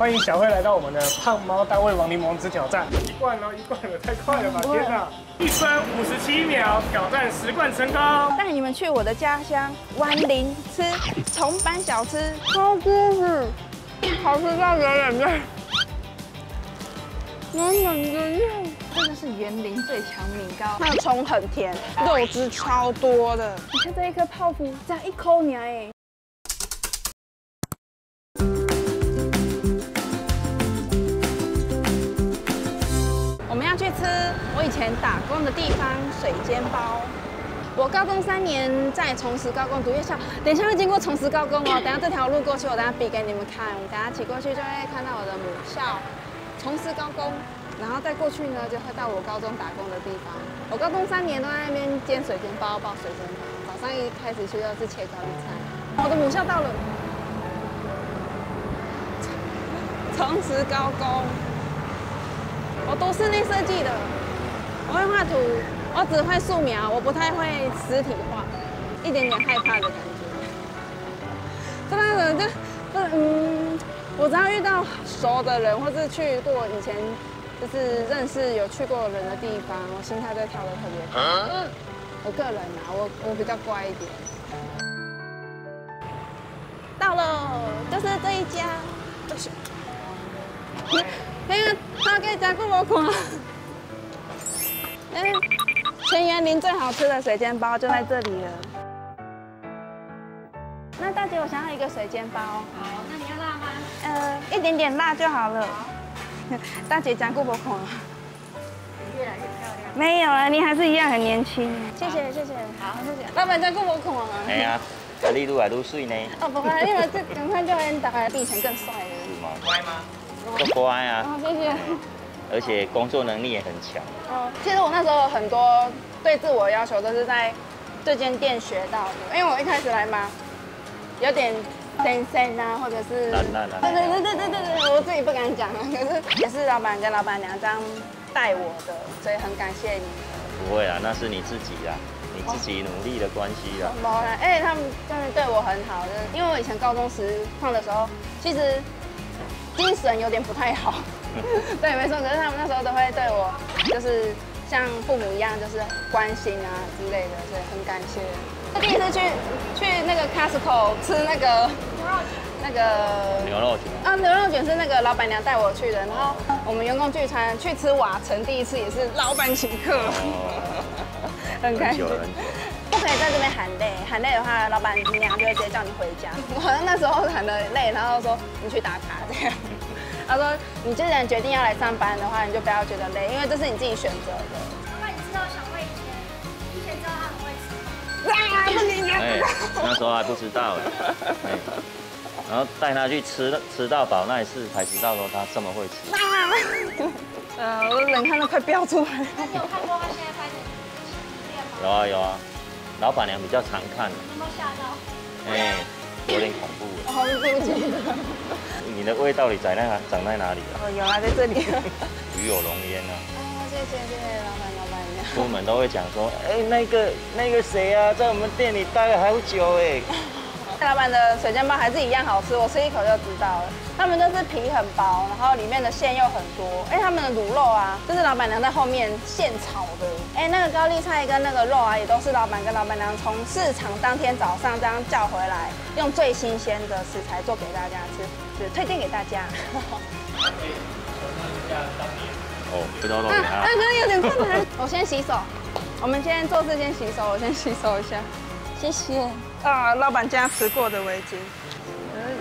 欢迎小慧来到我们的胖猫大胃王柠檬汁挑战，一罐哦，一罐了，太快了吧！天哪，一分五十七秒，挑战十罐成功。带你们去我的家乡湾林吃重版小吃，超舒服，好吃到流眼泪。满满的肉，这个是园林最强米糕，那个葱很甜，肉汁超多的。你看这一颗泡芙，这样一口你哎。的地方水煎包。我高中三年在崇实高工读夜校，等一下会经过崇实高工哦。等下这条路过去，我等下比给你们看。等下骑过去就会看到我的母校。从实高工，然后再过去呢，就会到我高中打工的地方。我高中三年都在那边煎水煎包、包水煎包。早上一开始去就是切高丽菜。我的母校到了，从实 高工。我都是内设计的，我会画图，我只会素描，我不太会实体化，一点点害怕的感觉。这样子就，这嗯。我只要遇到熟的人，或是去过以前就是认识有去过人的地方，我心态就跳得特别高。我个人啊，我我比较乖一点。到了，就是这一家，就是。那个他给加过我款。嗯，全园林最好吃的水煎包就在这里了。那大姐，我想要一个水煎包。好，那你要辣吗？呃，一点点辣就好了。大姐讲过不空了。越来越漂亮。没有啊，你还是一样很年轻。谢谢谢谢。好，谢谢。老板讲过不空啊。哎呀，啊你愈来愈水呢。哦，不会，因为这赶快就很打开，比以前更帅了。是吗？乖吗？都乖啊。好，谢谢。而且工作能力也很强。嗯，其实我那时候很多对自我要求都是在这间店学到的，因为我一开始来嘛。有点深深啊，或者是，对对对对对对对，我自己不敢讲啊，可是也是老板跟老板娘这样带我的，所以很感谢你。不会啊，那是你自己啊，你自己努力的关系啊。没啦，哎，他们真的对我很好，就是因为我以前高中时胖的时候，其实精神有点不太好。对，没错，可是他们那时候都会对我，就是像父母一样，就是关心啊之类的，所以很感谢。第一次去去那个 Costco 吃那个那个牛肉卷啊，牛肉卷是那个老板娘带我去的，然后我们员工聚餐去吃瓦城，第一次也是老板请客，很开心。不可以在这边喊累，喊累的话，老板娘就会直接叫你回家。我好像那时候喊的累，然后说你去打卡这样。他说你既然决定要来上班的话，你就不要觉得累，因为这是你自己选择的。哎，那时候还不知道哎，然后带他去吃吃到饱那一次才知道说他这么会吃。呃，我的人看都快飙出来了。你 有看过他现在拍的影片吗？有啊有啊，老板娘比较常看。有没有吓到？哎，有点恐怖。好，对不起。你的胃到底长在哪？长在哪里啊？哦，有啊，在这里。鱼有龙烟啊。哦，谢谢谢谢老板。出门都会讲说，哎，那个那个谁啊，在我们店里待了好久哎。老板的水煎包还是一样好吃，我吃一口就知道了。他们就是皮很薄，然后里面的馅又很多。哎，他们的卤肉啊，就是老板娘在后面现炒的。哎，那个高丽菜跟那个肉啊，也都是老板跟老板娘从市场当天早上这样叫回来，用最新鲜的食材做给大家吃，是推荐给大家。哦，不知道弄啥。啊，可能有点困难。我先洗手。我们今天做事先洗手，我先洗手一下。谢谢。啊，老板家吃过的围巾，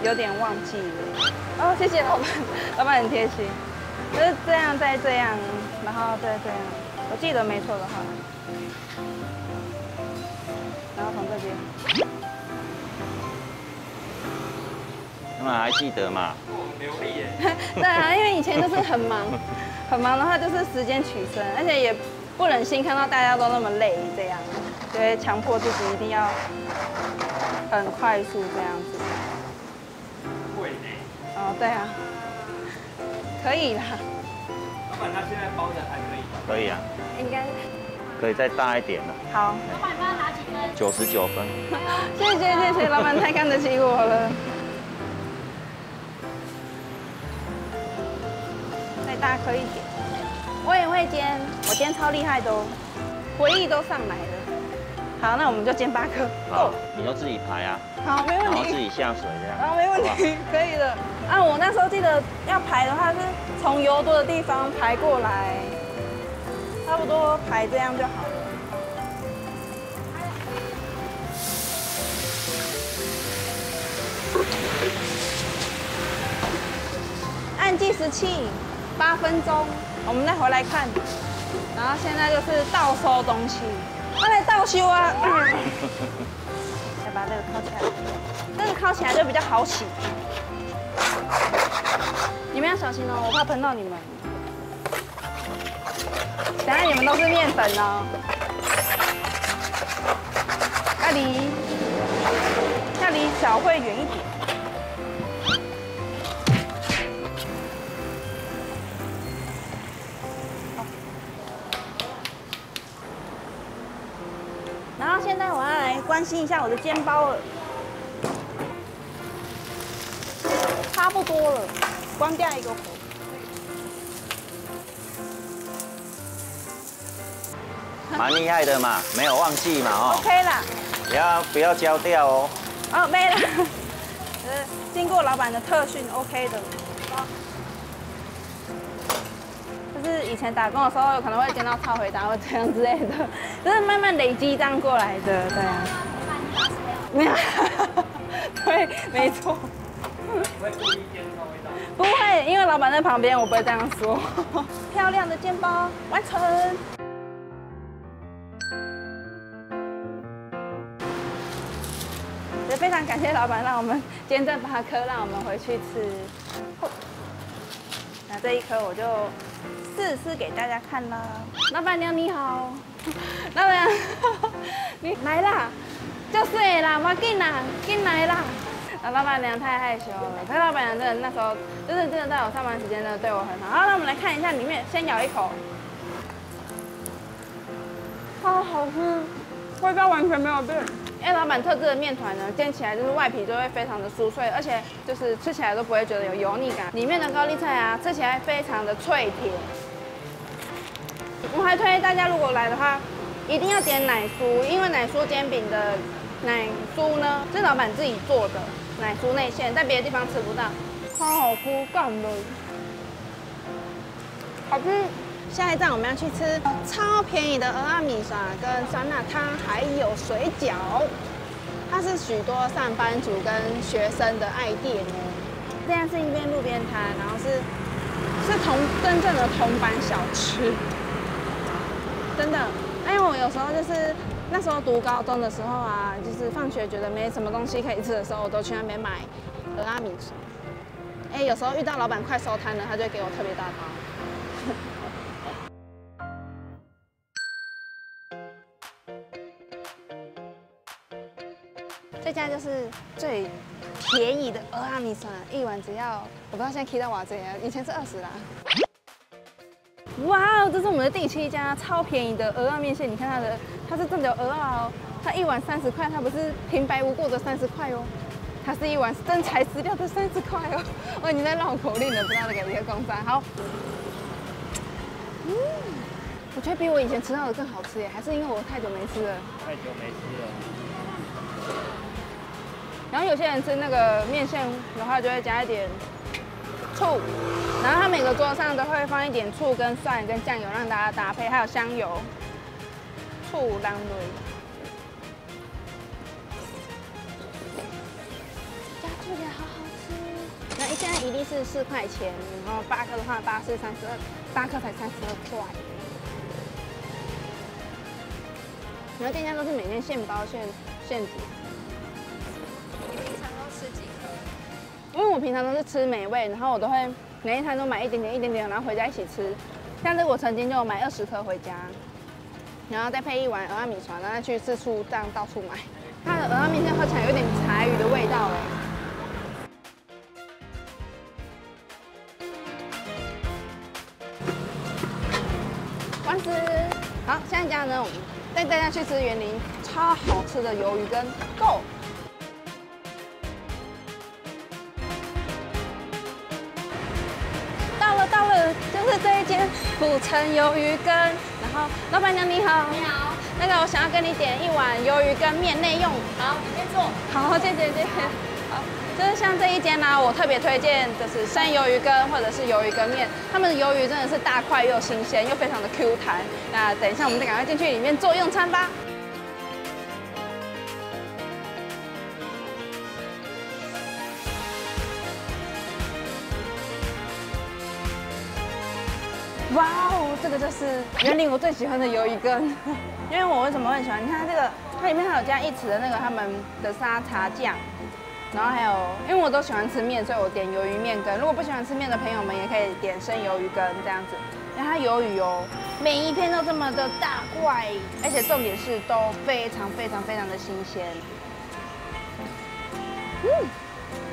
有点忘记了。哦，谢谢老板，老板很贴心。就是这样，再这样，然后再这样。我记得没错的话。然后从这边。他们还记得嘛？流利耶。对啊，因为以前都是很忙。很忙的话，就是时间取胜，而且也不忍心看到大家都那么累，这样，所以强迫自己一定要很快速这样子。对啊，可以啦。老板，他现在包的还可以吗？可以啊。应该。可以再大一点了。好。老板，帮他拿几分？九十九分。谢谢谢谢，老板太看得起我了。再大颗一点。我也会煎，我煎超厉害的哦，回忆都上来了。好，那我们就煎八颗，好够。，你就自己排啊，好，没问题。然后自己下水这样。啊，没问题，可以的。啊，我那时候记得要排的话是从油多的地方排过来，差不多排这样就好了。按计时器，八分钟，我们再回来看。然后现在就是倒收东西，快来倒修啊！再 把这个靠起来，这个靠起来就比较好洗。你们要小心哦，我怕喷到你们。等下你们都是面粉哦。要离要离小会远一点。然后现在我要来关心一下我的煎包了，差不多了，关掉一个火。蛮厉害的嘛，没有忘记嘛哦，OK 啦，不要不要焦掉哦。哦没了，呃，经过老板的特训，OK 的。就是以前打工的时候，有可能会煎到超回答或这样之类的，就是慢慢累积这样过来的，对啊。没有，对，没错。不会故意煎超味道。不会，因为老板在旁边，我不会这样说。漂亮的煎包完成。也非常感谢老板让我们煎这八颗，让我们回去吃。那这一颗我就试试给大家看啦。老板娘你好，老板娘 你来啦，就是的啦，我进啦，进来啦。啊，老板娘太害羞了，可是老板娘真的那时候，就是真的在我上班时间真的对我很好。好，那我们来看一下里面，先咬一口，超好吃，味道完全没有变。因为老板特制的面团呢，煎起来就是外皮就会非常的酥脆，而且就是吃起来都不会觉得有油腻感。里面的高丽菜啊，吃起来非常的脆甜。我还推荐大家如果来的话，一定要点奶酥，因为奶酥煎饼的奶酥呢是老板自己做的奶酥内馅，在别的地方吃不到，超好吃，干了，好吃。下一站我们要去吃超便宜的鹅阿米沙跟酸辣汤，还有水饺。它是许多上班族跟学生的爱店哦。这样是一边路边摊，然后是是同真正的同班小吃，真的。因为我有时候就是那时候读高中的时候啊，就是放学觉得没什么东西可以吃的时候，我都去那边买鹅阿米沙。哎，有时候遇到老板快收摊了，他就给我特别大包。这家就是最便宜的鹅阿米酸，一碗只要我不知道现在 K 到瓦这样，以前是二十啦。哇哦，这是我们的第七家超便宜的鹅肉面线，你看它的，它是真的有鹅啊哦，它一碗三十块，它不是平白无故的三十块哦，它是一碗真材实料的三十块哦。我已经在绕口令了，不知道那个一个公餐。好，嗯，我觉得比我以前吃到的更好吃耶，还是因为我太久没吃了。太久没吃了。然后有些人吃那个面线的话，就会加一点醋，然后他每个桌上都会放一点醋跟蒜跟酱油让大家搭配，还有香油、醋、浪瑞。加醋起来好好吃。那一现在一粒是四块钱，然后八颗的话八是三十二，八颗才三十二块。然后店家都是每天现包现现煮。平常都是吃美味，然后我都会每一餐都买一点点、一点点，然后回家一起吃。像这我曾经就买二十颗回家，然后再配一碗鹅阿米船，然后再去四处这样到处买。它的鹅阿面线喝起来有点柴鱼的味道哎。完食。好，下一家呢，我们带大家去吃园林超好吃的鱿鱼跟豆。是这一间古城鱿鱼羹。然后老板娘你好，你好，那个我想要跟你点一碗鱿鱼羹面内用。好，里面坐。好，谢谢谢谢。好，就是像这一间呢、我特别推荐就是生鱿鱼羹或者是鱿鱼羹面，他们的鱿鱼真的是大块又新鲜又非常的 Q 弹。那等一下我们再赶快进去里面做用餐吧。这个就是园林我最喜欢的鱿鱼羹，因为我为什么会很喜欢？你看它这个，它里面还有加一匙的那个他们的沙茶酱，然后还有，因为我都喜欢吃面，所以我点鱿鱼面羹。如果不喜欢吃面的朋友们，也可以点生鱿鱼羹这样子。因为它鱿鱼哦，每一片都这么的大块，而且重点是都非常非常非常的新鲜。嗯，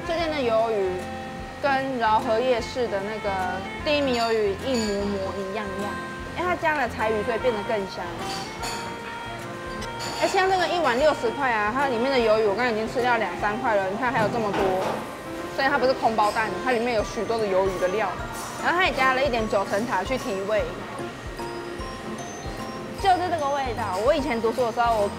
这间的鱿鱼跟饶河夜市的那个第一名鱿鱼一模模一样样，因为它加了柴鱼，所以变得更香。哎像这个一碗六十块啊，它里面的鱿鱼我刚刚已经吃掉两三块了，你看还有这么多，所以它不是空包蛋，它里面有许多的鱿鱼的料，然后它也加了一点九层塔去提味，就是这个味道。我以前读书的时候，我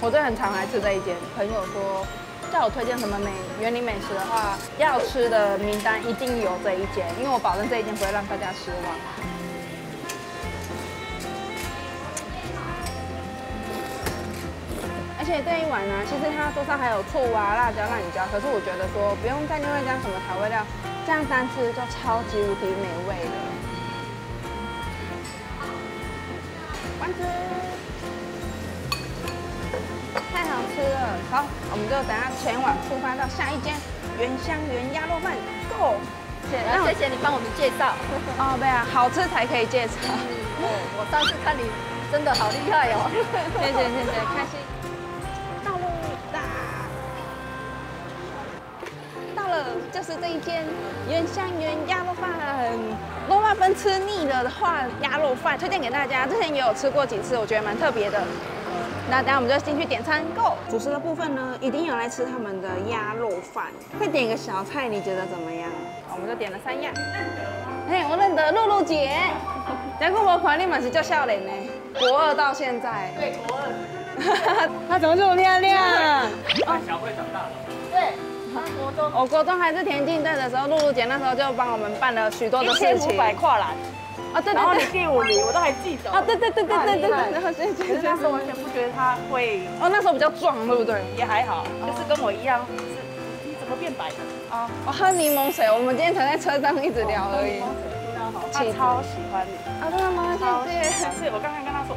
我真的很常来吃这一间，朋友说叫我推荐什么美园林美食的话，要吃的名单一定有这一间，因为我保证这一间不会让大家失望。且这一碗呢，其实它桌上还有醋啊、辣椒、辣椒椒，可是我觉得说不用再另外加什么调味料，这样单吃就超级无敌美味了。完吃，太好吃了！好，我们就等下前往出发到下一间原香原鸭肉饭，Go！谢谢然后谢谢你帮我们介绍。哦，对啊，好吃才可以介绍。我，我上次看你真的好厉害哦。谢谢谢谢，开心。就是这一间原香园鸭肉饭。罗马粉吃腻了的话，鸭肉饭推荐给大家。之前也有吃过几次，我觉得蛮特别的。那等下我们就进去点餐，Go！主食的部分呢，一定要来吃他们的鸭肉饭。再点一个小菜，你觉得怎么样？我们就点了三样。嘿，我认得露露姐，结果我看你嘛是叫笑脸呢，国二到现在。对，国二。她怎么这么漂亮？小慧长国中。我国中还是田径队的时候，露露姐那时候就帮我们办了许多的事情。跨栏，啊，对然后你对对。第五名，我都还记得。啊，对对对对对对对。那时候完全不觉得他会，哦，那时候比较壮，对不对？也还好，就是跟我一样，是你怎么变白的？啊，我喝柠檬水，我们今天才在车上一直聊而已。他超喜欢你，啊，真的吗？谢谢。欢。所以我刚才跟他说，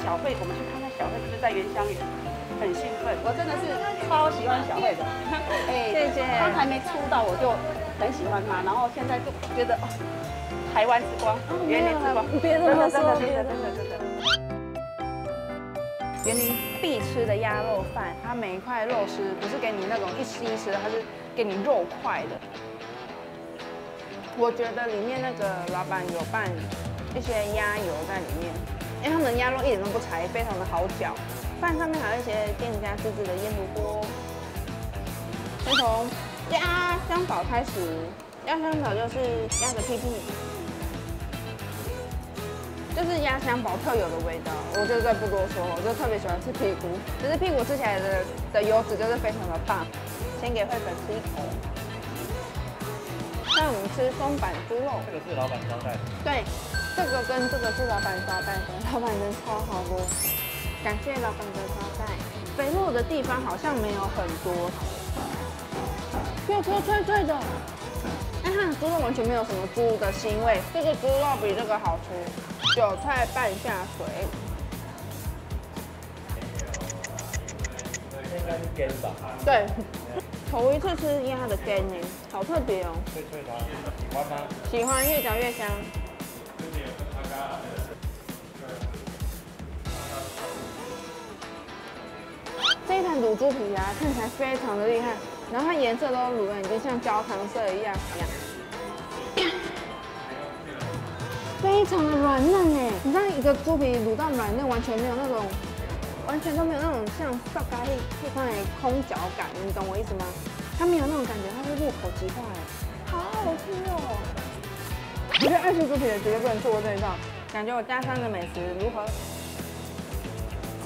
小慧，我们去看看小慧是不是在原香园，很兴奋。我真的是超喜欢小慧的。哎谢谢他还没出道我就很喜欢她，然后现在就觉得哦，台湾之光，园林之光，别这么说别这么的真的真的真的。园林必吃的鸭肉饭，它每一块肉丝不是给你那种一丝一丝的，它是给你肉块的。我觉得里面那个老板有拌一些鸭油在里面，因为他们的鸭肉一点都不柴，非常的好嚼。饭上面还有一些店家自制的腌萝卜。先从鸭香堡开始，鸭香堡就是鸭的屁屁。就是鸭香堡特有的味道，我就再不多说了，我就特别喜欢吃屁股，只是屁股吃起来的的油脂就是非常的棒。先给慧粉吃一口，那我们吃松板猪肉，这个是老板招待的。对，这个跟这个是老板招待的，老板人超好的，感谢老板的招待。肥肉的地方好像没有很多，又脆脆脆的，但它的猪肉完全没有什么猪的腥味，这个猪肉比这个好吃。韭菜拌下水，这应该是根吧，对，头一次吃鸭的肝呢，好特别哦，脆脆的，喜欢吗？喜欢越嚼越香。猪皮啊，看起来非常的厉害，然后它颜色都卤的已经像焦糖色一样一样，非常的软嫩哎！你知道一个猪皮卤到软嫩，完全没有那种，完全都没有那种像烧咖喱配上来空嚼感，你懂我意思吗？它没有那种感觉，它是入口即化哎，好好吃哦！我觉得爱吃猪皮的绝对不能错过这一道，感觉我家乡的美食如何？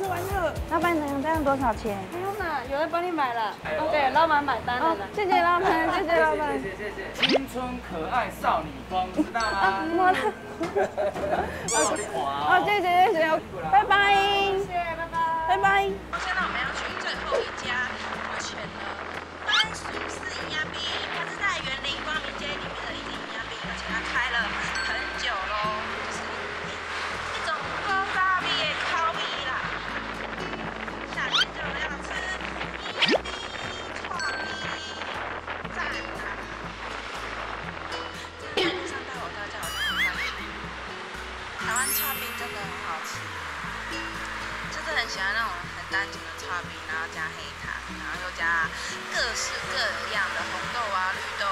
吃完了，老板娘这样多少钱？不用了，有人帮你买了。对，老板买单了。谢谢老板，谢谢老板。谢谢谢谢。青春可爱少女风，知道吗？我的。哦，谢谢谢谢，拜拜。谢谢，拜拜。拜拜。现在我们要喜欢那种很单纯的炒饼，然后加黑糖，然后又加各式各样的红豆啊、绿豆、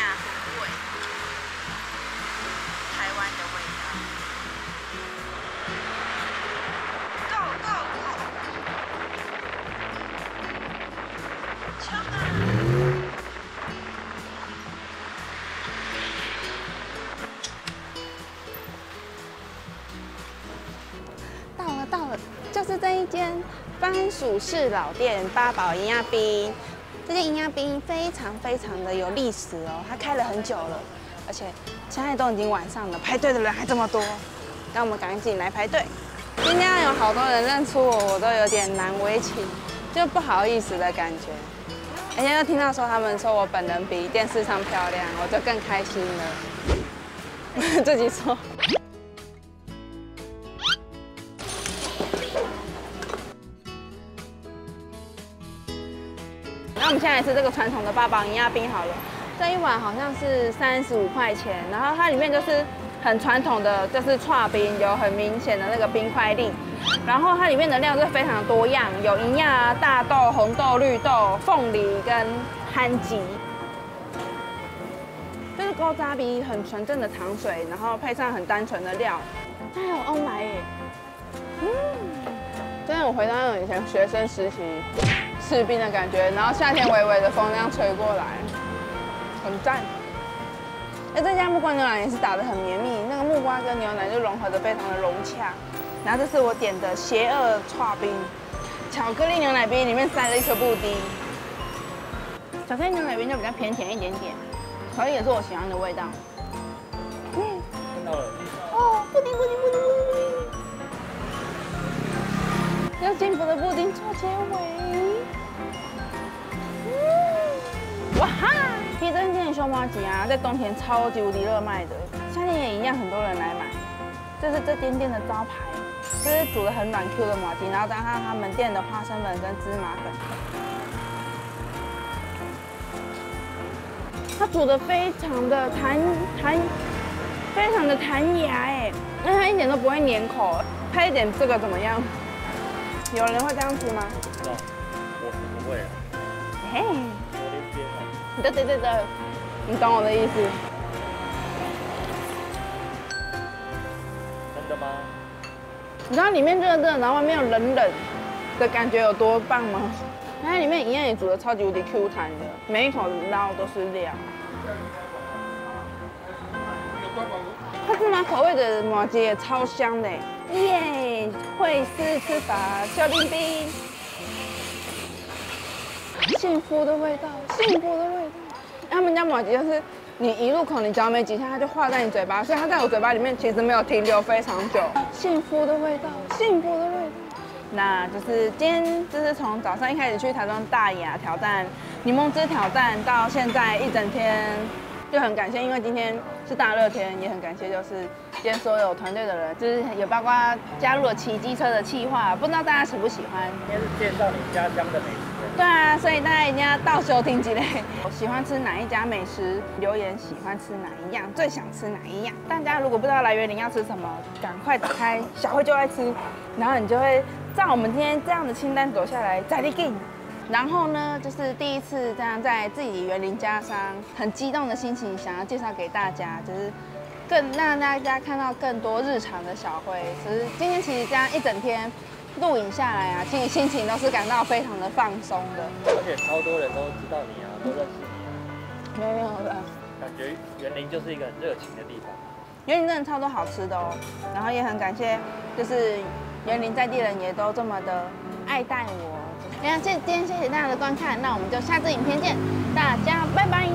亚风味，台湾的味道。这一间番薯式老店八宝营养冰。这间营养冰非常非常的有历史哦，它开了很久了，而且现在都已经晚上了，排队的人还这么多，让我们赶紧来排队。今天有好多人认出我，我都有点难为情，就不好意思的感觉。而且又听到说他们说我本人比电视上漂亮，我就更开心了。自己说。现在吃这个传统的八宝营养冰好了，这一碗好像是三十五块钱，然后它里面就是很传统的，就是串冰，有很明显的那个冰块粒，然后它里面的料是非常多样，有营养啊、大豆、红豆、绿豆、凤梨跟憨吉，就是高渣比很纯正的糖水，然后配上很单纯的料，它还有欧莱耶，嗯，真的我回到那种以前学生时期。吃冰的感觉，然后夏天微微的风这样吹过来，很赞。那这家木瓜牛奶也是打得很绵密，那个木瓜跟牛奶就融合的非常的融洽。然后这是我点的邪恶串冰，巧克力牛奶冰里面塞了一颗布丁。巧克力牛奶冰就比较偏甜一点点，可以也是我喜欢的味道。看到了。哦，布丁布丁布丁布丁布丁，用幸福的布丁做结尾。哇哈！皮真店的熊麻吉啊，在冬天超级无敌热卖的，夏天也一样，很多人来买。这是这间店的招牌，这是煮的很软 Q 的麻吉，然后加上他们店的花生粉跟芝麻粉，它煮的非常的弹弹，非常的弹牙哎，那它一点都不会粘口。配一点这个怎么样？有人会这样吃吗？不知道，我是不会。嘿。对对对对，你懂我的意思。真的吗？你知道里面热热，然后外面有冷冷的感觉有多棒吗？它里面营养也煮的超级无敌 Q 弹的，每一口捞都是料。它芝麻口味的麻吉也超香的，耶！会师吃法小冰冰。幸福的味道，幸福的味道。他们家马吉就是你一入口，你嚼没几下，它就化在你嘴巴，所以它在我嘴巴里面其实没有停留非常久。幸福的味道，幸福的味道。那就是今天就是从早上一开始去台中大雅挑战柠檬汁挑战，到现在一整天，就很感谢，因为今天是大热天，也很感谢就是今天所有团队的人，就是也包括加入了骑机车的企划，不知道大家喜不喜欢。今天是介绍你家乡的美食。对啊，所以大家一定要到休听之类。我喜欢吃哪一家美食？留言喜欢吃哪一样？最想吃哪一样？大家如果不知道来园林要吃什么，赶快打开小慧就爱吃，然后你就会照我们今天这样的清单走下来，再进。然后呢，就是第一次这样在自己园林家乡，很激动的心情，想要介绍给大家，就是更让大家看到更多日常的小慧。其实今天其实这样一整天。录影下来啊，其实心情都是感到非常的放松的，而且超多人都知道你啊，都在吃你啊，没有的，感觉园林就是一个很热情的地方。园林真的超多好吃的哦，然后也很感谢，就是园林在地人也都这么的爱戴我。那谢今天谢谢大家的观看，那我们就下次影片见，大家拜拜。